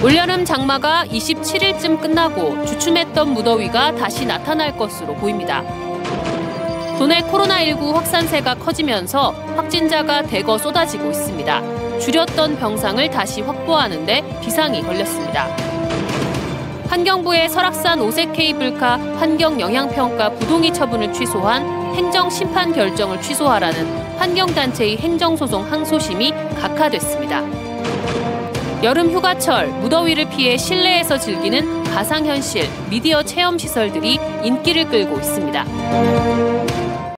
올여름 장마가 27일쯤 끝나고 주춤했던 무더위가 다시 나타날 것으로 보입니다. 도내 코로나19 확산세가 커지면서 확진자가 대거 쏟아지고 있습니다. 줄였던 병상을 다시 확보하는데 비상이 걸렸습니다. 환경부의 설악산 오색 케이블카 환경영향평가 부동의 처분을 취소한 행정심판 결정을 취소하라는 환경단체의 행정소송 항소심이 각하됐습니다. 여름 휴가철 무더위를 피해 실내에서 즐기는 가상현실 미디어 체험 시설들이 인기를 끌고 있습니다.